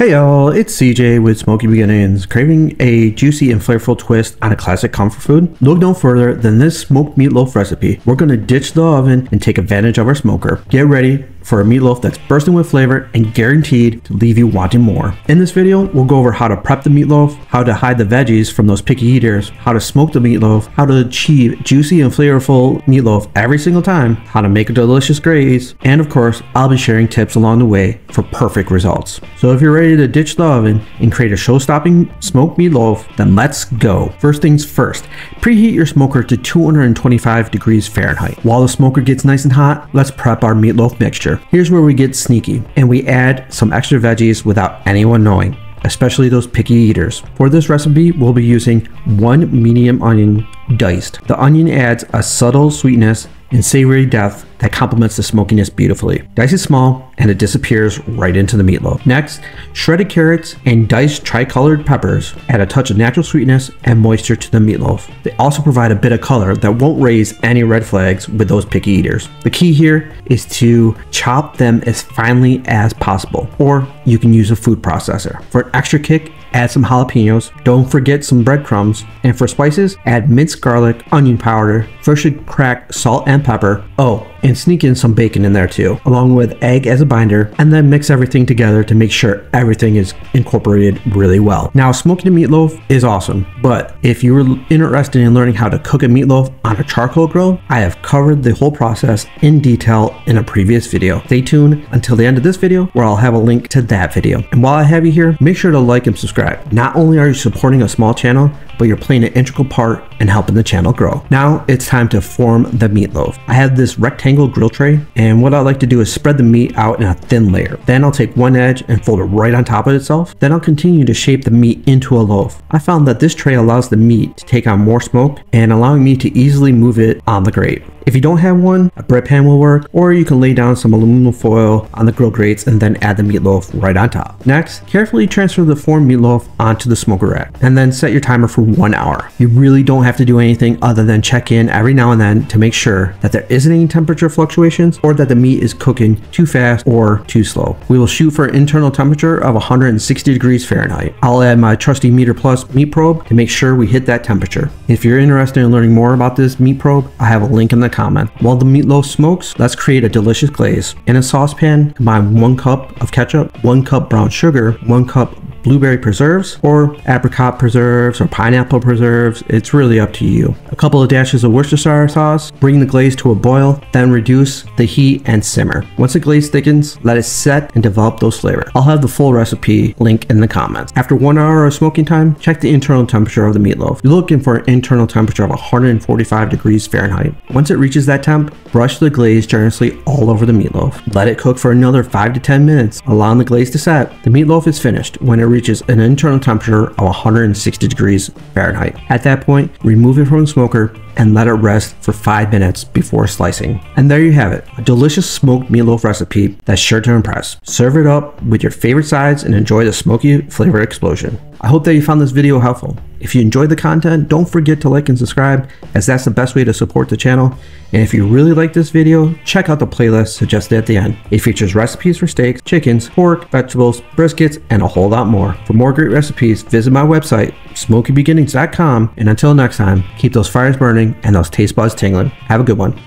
Hey y'all, it's CJ with Smoky Beginnings, craving a juicy and flavorful twist on a classic comfort food? Look no further than this smoked meatloaf recipe. We're gonna ditch the oven and take advantage of our smoker. Get ready for a meatloaf that's bursting with flavor and guaranteed to leave you wanting more. In this video, we'll go over how to prep the meatloaf, how to hide the veggies from those picky eaters, how to smoke the meatloaf, how to achieve juicy and flavorful meatloaf every single time, how to make a delicious glaze, and of course, I'll be sharing tips along the way for perfect results. So if you're ready to ditch the oven and create a show-stopping smoked meatloaf, then let's go. First things first, preheat your smoker to 225 degrees Fahrenheit. While the smoker gets nice and hot, let's prep our meatloaf mixture. Here's where we get sneaky and we add some extra veggies without anyone knowing especially those picky eaters. For this recipe, we'll be using one medium onion diced. The onion adds a subtle sweetness and savory depth that complements the smokiness beautifully. Dice it small and it disappears right into the meatloaf. Next, shredded carrots and diced tricolored peppers add a touch of natural sweetness and moisture to the meatloaf. They also provide a bit of color that won't raise any red flags with those picky eaters. The key here is to chop them as finely as possible, or you can use a food processor. For an extra kick, add some jalapenos, don't forget some breadcrumbs, and for spices, add minced garlic, onion powder, freshly cracked salt and pepper. Oh, and sneak in some bacon in there too, along with egg as a binder, and then mix everything together to make sure everything is incorporated really well. Now, smoking a meatloaf is awesome, but if you were interested in learning how to cook a meatloaf on a charcoal grill, I have covered the whole process in detail in a previous video. Stay tuned until the end of this video where I'll have a link to that video. And while I have you here, make sure to like and subscribe. Not only are you supporting a small channel, but you're playing an integral part in helping the channel grow. Now it's time to form the meatloaf. I have this rectangle grill tray and what I like to do is spread the meat out in a thin layer. Then I'll take one edge and fold it right on top of itself. Then I'll continue to shape the meat into a loaf. I found that this tray allows the meat to take on more smoke and allowing me to easily move it on the grate. If you don't have one, a bread pan will work, or you can lay down some aluminum foil on the grill grates and then add the meatloaf right on top. Next, carefully transfer the formed meatloaf onto the smoker rack, and then set your timer for one hour. You really don't have to do anything other than check in every now and then to make sure that there isn't any temperature fluctuations or that the meat is cooking too fast or too slow. We will shoot for an internal temperature of 160 degrees Fahrenheit. I'll add my trusty Meater Plus meat probe to make sure we hit that temperature. If you're interested in learning more about this meat probe, I have a link in the comment. While the meatloaf smokes, let's create a delicious glaze. In a saucepan, combine one cup of ketchup, one cup brown sugar, one cup blueberry preserves or apricot preserves or pineapple preserves. It's really up to you. A couple of dashes of Worcestershire sauce, bring the glaze to a boil, then reduce the heat and simmer. Once the glaze thickens, let it set and develop those flavors. I'll have the full recipe link in the comments. After one hour of smoking time, check the internal temperature of the meatloaf. You're looking for an internal temperature of 145 degrees Fahrenheit. Once it reaches that temp, brush the glaze generously all over the meatloaf. Let it cook for another 5 to 10 minutes, allowing the glaze to set. The meatloaf is finished when it reaches an internal temperature of 160 degrees Fahrenheit. At that point, remove it from the smoker and let it rest for 5 minutes before slicing. And there you have it, a delicious smoked meatloaf recipe that's sure to impress. Serve it up with your favorite sides and enjoy the smoky flavor explosion. I hope that you found this video helpful. If you enjoyed the content, don't forget to like and subscribe as that's the best way to support the channel. And if you really like this video, check out the playlist suggested at the end. It features recipes for steaks, chickens, pork, vegetables, briskets, and a whole lot more. For more great recipes, visit my website, smokybeginnings.com. And until next time, keep those fires burning and those taste buds tingling. Have a good one.